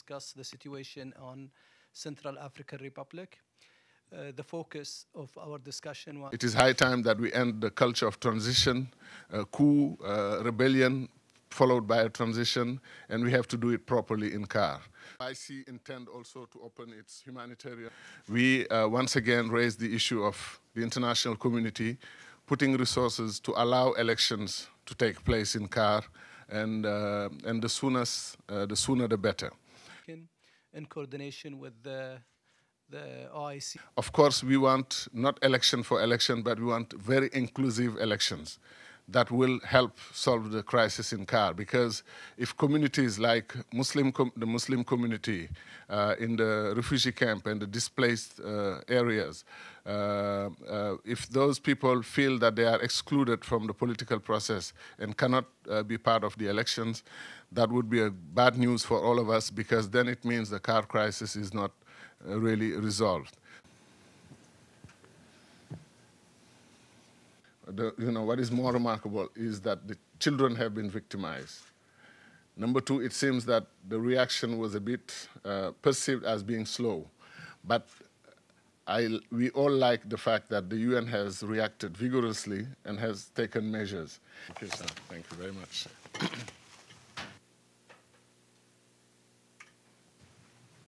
discuss the situation on Central African Republic. Uh, the focus of our discussion was It is high time that we end the culture of transition, uh, coup, uh, rebellion, followed by a transition, and we have to do it properly in CAR. IC intend also to open its humanitarian. We uh, once again raise the issue of the international community putting resources to allow elections to take place in CAR, and, uh, and the, soonest, uh, the sooner the better. In, in coordination with the, the OIC. Of course, we want not election for election, but we want very inclusive elections that will help solve the crisis in CAR. Because if communities like Muslim com the Muslim community uh, in the refugee camp and the displaced uh, areas, uh, uh if those people feel that they are excluded from the political process and cannot uh, be part of the elections, that would be a bad news for all of us because then it means the CAR crisis is not uh, really resolved. The, you know, what is more remarkable is that the children have been victimized. Number two, it seems that the reaction was a bit uh, perceived as being slow. But I, we all like the fact that the UN has reacted vigorously and has taken measures. Thank you, sir. Thank you very much.